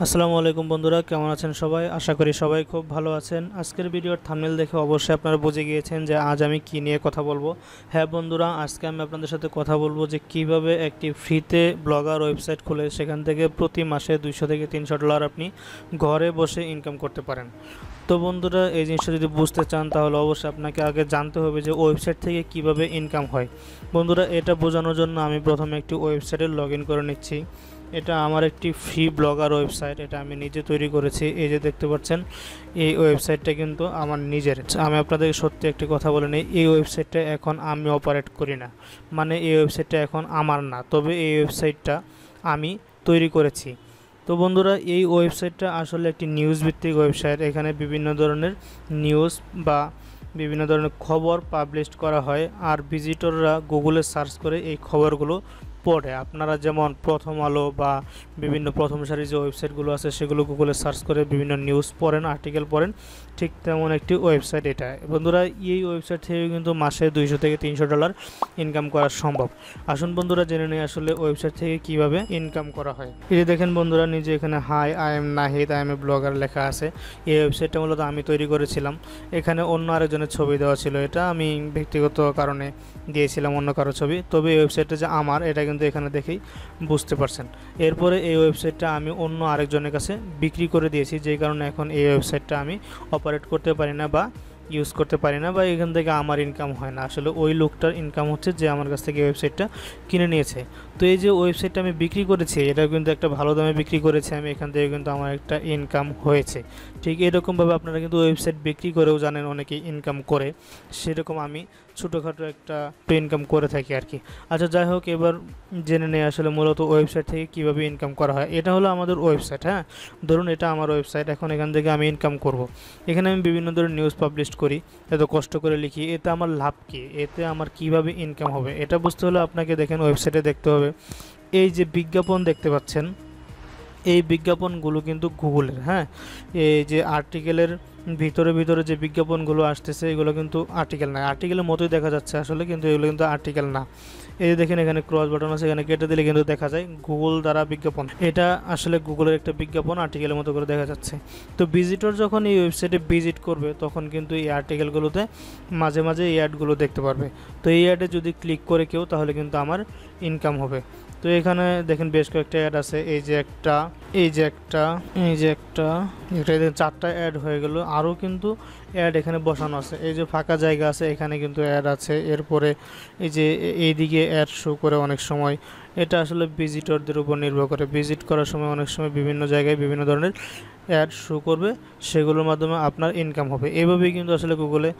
আসসালামু আলাইকুম বন্ধুরা, কেমন আছেন সবাই? আশা করি সবাই খুব ভালো আছেন। আজকের ভিডিওর থাম্বনেল দেখে অবশ্যই আপনারা বুঝে গিয়েছেন যে আজ আমি কি নিয়ে কথা বলব। হ্যাঁ বন্ধুরা, আজকে আমি আপনাদের সাথে কথা বলব যে কীভাবে একটি ফ্রিতে ব্লগার ওয়েবসাইট খুলে সেখান থেকে প্রতি মাসে দুইশো থেকে তিনশো ডলার আপনি ঘরে বসে ইনকাম করতে পারেন। তো বন্ধুরা, এই জিনিসটা যদি বুঝতে চান তাহলে অবশ্যই আপনাকে আগে জানতে হবে যে ওয়েবসাইট থেকে কীভাবে ইনকাম হয়। বন্ধুরা, এটা বোঝানোর জন্য আমি প্রথমে একটি ওয়েবসাইটে লগ করে নিচ্ছি। এটা আমার একটি ফ্রি ব্লগার ওয়েবসাইট এটা আমি নিজে তৈরি করেছি। এই যে দেখতে পাচ্ছেন, এই ওয়েবসাইটটা কিন্তু আমার নিজের। আমি আপনাদের সত্যি একটি কথা বলে নিই, এই ওয়েবসাইটটা এখন আমি অপারেট করি না। মানে এই ওয়েবসাইটটা এখন আমার না, তবে এই ওয়েবসাইটটা আমি তৈরি করেছি। তো বন্ধুরা, এই ওয়েবসাইটটা আসলে একটি নিউজ ভিত্তিক ওয়েবসাইট এখানে বিভিন্ন ধরনের নিউজ বা বিভিন্ন ধরনের খবর পাবলিশ করা হয়, আর ভিজিটররা গুগলে সার্চ করে এই খবরগুলো পড়ে। আপনারা যেমন প্রথম আলো বা বিভিন্ন প্রথম সারি যে ওয়েবসাইটগুলো আছে, সেগুলো গুগলে সার্চ করে বিভিন্ন নিউজ পড়েন আর্টিকেল পড়েন। ঠিক তেমন একটি ওয়েবসাইট এটা। বন্ধুরা, এই ওয়েবসাইট থেকে কিন্তু মাসে দুইশো থেকে তিনশো ডলার ইনকাম করা সম্ভব। আসুন বন্ধুরা, জেনে নিই আসলে ওয়েবসাইট থেকে কীভাবে ইনকাম করা হয়। এই যে দেখেন বন্ধুরা, নিজে এখানে hi I am Nahid I am a blogger লেখা আছে। এই ওয়েবসাইটটা মূলত আমি তৈরি করেছিলাম। এখানে অন্য আরেকজনের ছবি দেওয়া ছিল এটা। আমি ব্যক্তিগত কারণে দিয়েছিলাম অন্য কারও ছবি। তবে এই ওয়েবসাইটটা যে আমার, এটা কিন্তু এখানে দেখেই বুঝতে পারছেন। এরপরে এই ওয়েবসাইটটা আমি অন্য আরেকজনের কাছে বিক্রি করে দিয়েছি। যেই কারণে এখন এই ওয়েবসাইটটা আমি অপারেট করতে পারি না বা ইউজ করতে পারি না বা এখান থেকে আমার ইনকাম হয় না। আসলে ওই লোকটার ইনকাম হচ্ছে যে আমার কাছ থেকে ওয়েবসাইটটা কিনে নিয়েছে। তো এই যে ওয়েবসাইটটা আমি বিক্রি করেছি এটা কিন্তু একটা ভালো দামে বিক্রি করেছি আমি, এখান থেকে কিন্তু আমার একটা ইনকাম হয়েছে। ঠিক এরকমভাবে আপনারা কিন্তু ওয়েবসাইট বিক্রি করেও জানেন অনেকে ইনকাম করে। সেরকম আমি ছোটোখাটো একটা ইনকাম করে থাকি আর কি। আচ্ছা যাই হোক, এবার জেনে নেই আসলে মূলত ওয়েবসাইট থেকে কীভাবে ইনকাম করা হয়। এটা হলো আমাদের ওয়েবসাইট হ্যাঁ? ধরুন, এটা আমার ওয়েবসাইট এখন এখান থেকে আমি ইনকাম করব। এখানে আমি বিভিন্ন ধরনের নিউজ পাবলিশ করি, এত কষ্ট করে লিখি, এতে আমার লাভ কী? এতে আমার কীভাবে ইনকাম হবে? এটা বুঝতে হলে আপনাকে দেখেন ওয়েবসাইটে দেখতে হবে। এই যে বিজ্ঞাপন দেখতে পাচ্ছেন, এই বিজ্ঞাপনগুলো কিন্তু গুগলের হ্যাঁ? এই যে আর্টিকেলের ভিতরে ভিতরে যে বিজ্ঞাপনগুলো আসতেছে, এগুলো কিন্তু আর্টিকেল না। আর্টিকেলের মতোই দেখা যাচ্ছে আসলে, কিন্তু এগুলো কিন্তু আর্টিকেল না। এই যে দেখেন এখানে ক্রস বাটন আছে, এখানে কেটে দিলে কিন্তু দেখা যায় গুগল দ্বারা বিজ্ঞাপন। এটা আসলে গুগলের একটা বিজ্ঞাপন আর্টিকেলের মতো করে দেখা যাচ্ছে। তো ভিজিটর যখন এই ওয়েবসাইটে ভিজিট করবে, তখন কিন্তু এই আর্টিকেলগুলোতে মাঝে মাঝে এই অ্যাডগুলো দেখতে পারবে। তো এই অ্যাডে যদি ক্লিক করে কেউ, তাহলে কিন্তু আমার ইনকাম হবে। তো এখানে দেখেন বেশ কয়েকটা অ্যাড আছে। এই যে একটা, এই যে একটা, এই যে একটা এটা দেখেন চারটা অ্যাড হয়ে গেল। আরও কিন্তু অ্যাড এখানে বসানো আছে। এই যে ফাঁকা জায়গা আছে, এখানে কিন্তু অ্যাড আছে। এরপরে এই যে এইদিকে অ্যাড শো করে অনেক সময়। এটা আসলে ভিজিটরদের উপর নির্ভর করে। ভিজিট করার সময় অনেক সময় বিভিন্ন জায়গায় বিভিন্ন ধরনের অ্যাড শো করবে। সেগুলোর মাধ্যমে আপনার ইনকাম হবে। এভাবেই কিন্তু আসলে গুগলে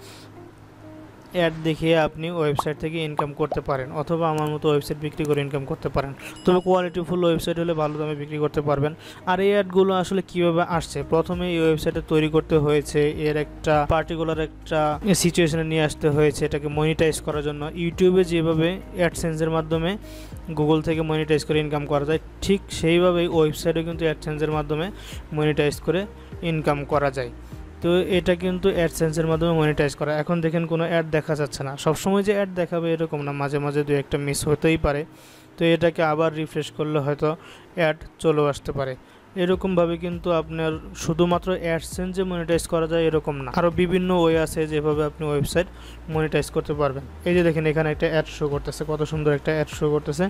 অ্যাড দেখিয়ে আপনি ওয়েবসাইট থেকে ইনকাম করতে পারেন অথবা আমার মতো ওয়েবসাইট বিক্রি করে ইনকাম করতে পারেন। তবে কোয়ালিটিফুল ওয়েবসাইট হলে ভালো দামে বিক্রি করতে পারবেন। আর এই অ্যাডগুলো আসলে কীভাবে আসছে? প্রথমে এই ওয়েবসাইটে তৈরি করতে হয়েছে, এর একটা পার্টিকুলার একটা সিচুয়েশনে নিয়ে আসতে হয়েছে, এটাকে মনিটাইজ করার জন্য। ইউটিউবে যেভাবে অ্যাডসেন্সের মাধ্যমে গুগল থেকে মনিটাইজ করে ইনকাম করা যায়, ঠিক সেইভাবেই ওয়েবসাইটে কিন্তু অ্যাডসেন্সের মাধ্যমে মনিটাইজ করে ইনকাম করা যায়। তো এটা কিন্তু অ্যাডসেন্সের মাধ্যমে মনিটাইজ করা। এখন দেখেন কোনো অ্যাড দেখা যাচ্ছে না। সবসময় যে অ্যাড দেখাবে এরকম না, মাঝে মাঝে দু একটা মিস হতেই পারে। তো এটাকে আবার রিফ্রেশ করলে হয়তো অ্যাড চলেও আসতে পারে। এরকমভাবে কিন্তু আপনার শুধুমাত্র অ্যাডসেন্সে মনিটাইজ করা যায় এরকম না। আরও বিভিন্ন ওয়ে আছে যেভাবে আপনি ওয়েবসাইট মনিটাইজ করতে পারবেন। এই যে দেখেন, এখানে একটা অ্যাড শো করতেছে, কত সুন্দর একটা অ্যাড শো করতেছে।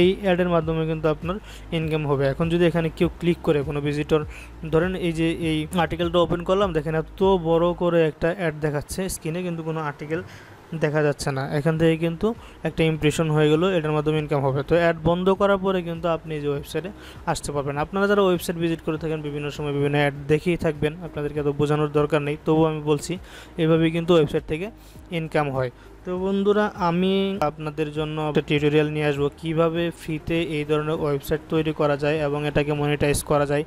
এই অ্যাডের মাধ্যমে কিন্তু আপনার ইনকাম হবে। এখন যদি এখানে কেউ ক্লিক করে, কোনো ভিজিটর ধরেন এই যে এই আর্টিকেলটা ওপেন করলাম, দেখেন এত বড় করে একটা অ্যাড দেখাচ্ছে স্ক্রিনে কিন্তু কোনো আর্টিকেল দেখা যাচ্ছে না। এখান থেকে কিন্তু একটা ইমপ্রেশন হয়ে গেলো, এটার মাধ্যমে ইনকাম হবে। তো অ্যাড বন্ধ করার পরে কিন্তু আপনি যে ওয়েবসাইটে আসতে পারবেন। আপনারা যারা ওয়েবসাইট ভিজিট করে থাকেন, বিভিন্ন সময় বিভিন্ন অ্যাড দেখেই থাকবেন। আপনাদেরকে তো বোঝানোর দরকার নেই। তবুও আমি বলছি, এভাবেই কিন্তু ওয়েবসাইট থেকে ইনকাম হয়। তো বন্ধুরা, আমি আপনাদের জন্য একটা টিউটোরিয়াল নিয়ে আসব। কীভাবে ফ্রিতে এই ধরনের ওয়েবসাইট তৈরি করা যায় এবং এটাকে মনিটাইজ করা যায়।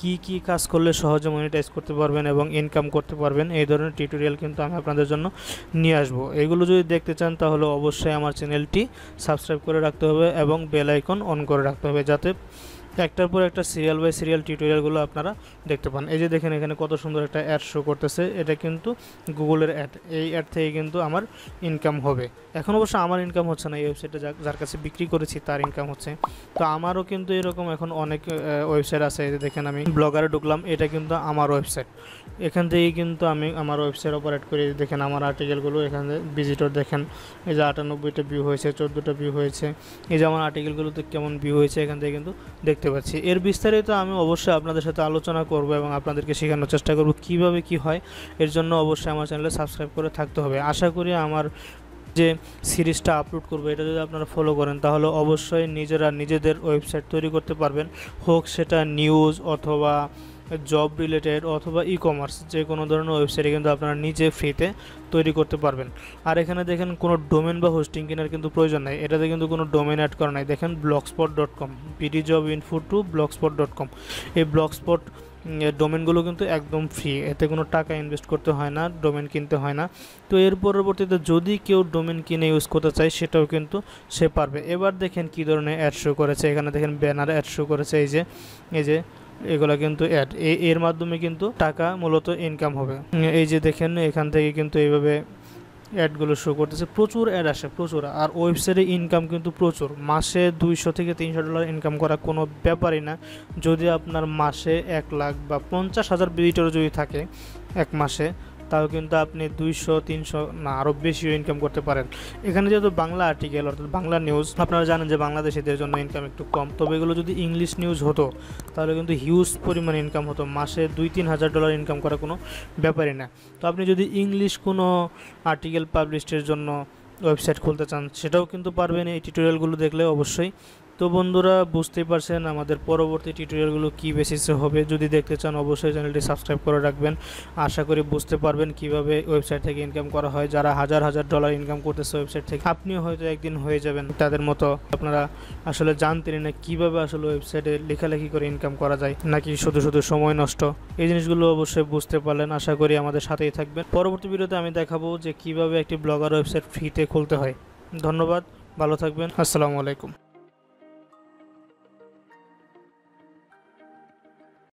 কি কি কাজ করলে সহজে মনিটাইজ করতে পারবেন এবং ইনকাম করতে পারবেন, এই ধরনের টিউটোরিয়াল কিন্তু আমি আপনাদের জন্য নিয়ে আসব। এগুলো যদি দেখতে চান তাহলে অবশ্যই আমার চ্যানেলটি সাবস্ক্রাইব করে রাখতে হবে এবং বেল আইকন অন করে রাখতে হবে যাতে একটার পর একটা সিরিয়াল বাই সিরিয়াল টিউটোরিয়ালগুলো আপনারা দেখতে পান। এই যে দেখেন এখানে কত সুন্দর একটা অ্যাড শো করতেছে। এটা কিন্তু গুগলের অ্যাড এই অ্যাড থেকে কিন্তু আমার ইনকাম হবে। এখন অবশ্য আমার ইনকাম হচ্ছে না এই ওয়েবসাইটে যার কাছে বিক্রি করেছি তার ইনকাম হচ্ছে। তো আমারও কিন্তু এরকম এখন অনেক ওয়েবসাইট আছে। এই দেখেন আমি ব্লগারে ঢুকলাম, এটা কিন্তু আমার ওয়েবসাইট এখান থেকেই কিন্তু আমি আমার ওয়েবসাইট অপারেট করি। দেখেন আমার আর্টিকেলগুলো এখানে ভিজিটর দেখেন। এই যে আটানব্বইটা ভিউ হয়েছে, চোদ্দোটা ভিউ হয়েছে। এই যে আমার আর্টিকেলগুলোতে কেমন ভিউ হয়েছে, এখান থেকে কিন্তু দেখতে পাচ্ছি। এর বিস্তারিত আমি অবশ্যই আপনাদের সাথে আলোচনা করব এবং আপনাদেরকে শেখানোর চেষ্টা করব কীভাবে কি হয়। এর জন্য অবশ্যই আমার চ্যানেলে সাবস্ক্রাইব করে থাকতে হবে। আশা করি আমার যে সিরিজটা আপলোড করব, এটা যদি আপনারা ফলো করেন, তাহলে অবশ্যই নিজেরা নিজেদের ওয়েবসাইট তৈরি করতে পারবেন। হোক সেটা নিউজ অথবা জব রিলেটেড অথবা ই কমার্স যে কোনো ধরনের ওয়েবসাইটে কিন্তু আপনারা নিজে ফ্রিতে তৈরি করতে পারবেন। আর এখানে দেখেন কোনো ডোমেন বা হোস্টিং কেনার কিন্তু প্রয়োজন নাই। এটাতে কিন্তু কোনো ডোমেন অ্যাড করা নাই। দেখেন blogspot dot com BD job info to blogspot dot com এই ব্লগস্পট ডোমেনগুলো কিন্তু একদম ফ্রি এতে কোনো টাকা ইনভেস্ট করতে হয় না ডোমেন কিনতে হয় না। তো এর পরবর্তীতে যদি কেউ ডোমেন কিনে ইউজ করতে চায়, সেটাও কিন্তু সে পারবে। এবার দেখেন কী ধরনের অ্যাড শো করেছে। এখানে দেখেন ব্যানার অ্যাড শো করেছে। এই যে এই যে এগুলো কিন্তু অ্যাড এর মাধ্যমে কিন্তু টাকা মূলত ইনকাম হবে। এই যে দেখেন, এখান থেকে কিন্তু এইভাবে অ্যাডগুলো শো করতেছে। প্রচুর অ্যাড আসে, প্রচুর। আর ওয়েবসাইটে ইনকাম কিন্তু প্রচুর। মাসে দুইশো থেকে তিনশো ডলার ইনকাম করা কোনো ব্যাপারই না। যদি আপনার মাসে এক লাখ বা পঞ্চাশ হাজার ভিজিটর যদি থাকে এক মাসে তাও কিন্তু আপনি দুইশো, তিনশো, না আরও বেশিও ইনকাম করতে পারেন। এখানে যেহেতু বাংলা আর্টিকেল অর্থাৎ বাংলা নিউজ আপনারা জানেন যে বাংলাদেশিদের জন্য ইনকাম একটু কম। তবে এগুলো যদি ইংলিশ নিউজ হতো, তাহলে কিন্তু হিউজ পরিমাণ ইনকাম হতো। মাসে দুই, তিন হাজার ডলার ইনকাম করা কোনো ব্যাপারই না। তো আপনি যদি ইংলিশ কোনো আর্টিকেল পাবলিশের জন্য ওয়েবসাইট খুলতে চান, সেটাও কিন্তু পারবেন। এই টিউটোরিয়ালগুলো দেখলে অবশ্যই তো বন্ধুরা, বুঝতেই পারছেন আমাদের পরবর্তী টিউটোরিয়ালগুলো কী বেসিসে হবে। যদি দেখতে চান, অবশ্যই চ্যানেলটি সাবস্ক্রাইব করে রাখবেন। আশা করি বুঝতে পারবেন কীভাবে ওয়েবসাইট থেকে ইনকাম করা হয়। যারা হাজার হাজার ডলার ইনকাম করতেছে ওয়েবসাইট থেকে, আপনিও হয়তো একদিন হয়ে যাবেন। তাদের মতো আপনারা আসলে জানতেন না কীভাবে আসলে ওয়েবসাইটে লেখালেখি করে ইনকাম করা যায়, নাকি শুধু শুধু সময় নষ্ট। এই জিনিসগুলো অবশ্যই বুঝতে পারলেন। আশা করি আমাদের সাথেই থাকবেন। পরবর্তী ভিডিওতে আমি দেখাবো যে কীভাবে একটি ব্লগার ওয়েবসাইট ফ্রিতে খুলতে হয়। ধন্যবাদ। ভালো থাকবেন। আসসালামু আলাইকুম।